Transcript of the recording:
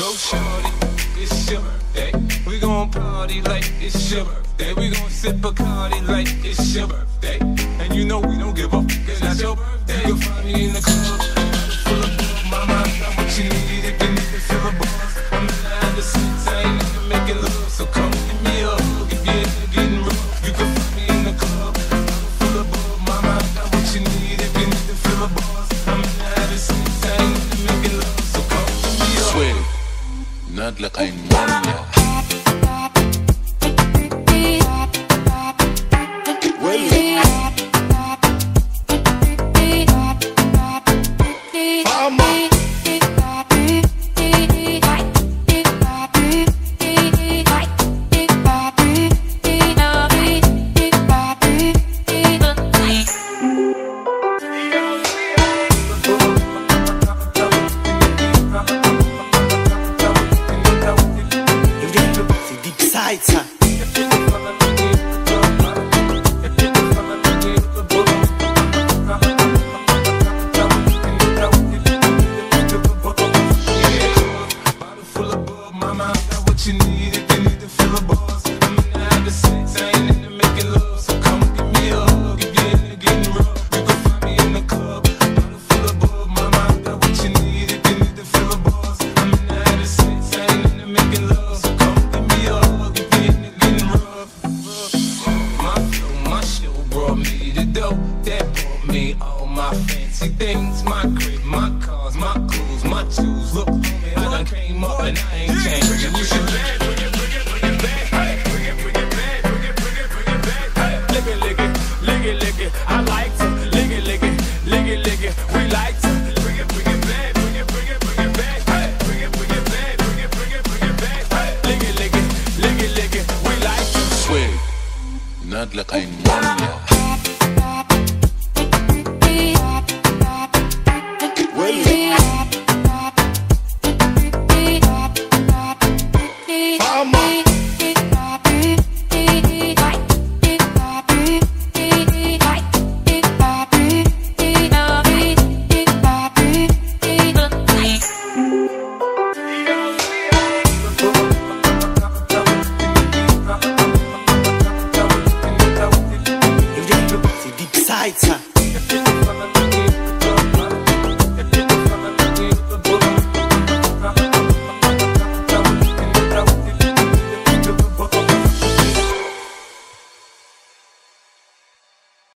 Go shorty, it's your birthday. We gon' party like it's your birthday. We gon' sip Bacardi like it's your birthday. And you know we don't give up, cause that's your birthday. You can find me in the club, نادلة قينونيا C'est what you need fancy things, my crib, my cars, my clothes, my shoes. Look, homie, I done came up and I ain't changed. You should let bring it, bring it, bring it back. Bring it, bring it back, bring it, bring it, bring it back. Lick it, lick it, lick it, lick it. I like to lick it, lick it, lick it, lick it. We like to. Bring it, bring it back, bring it, bring it, bring it back. Bring it, bring it back, bring it, bring it, bring it back. Lick it, lick it, lick it, lick it. We like to. Swig, not like I know ya. Ça.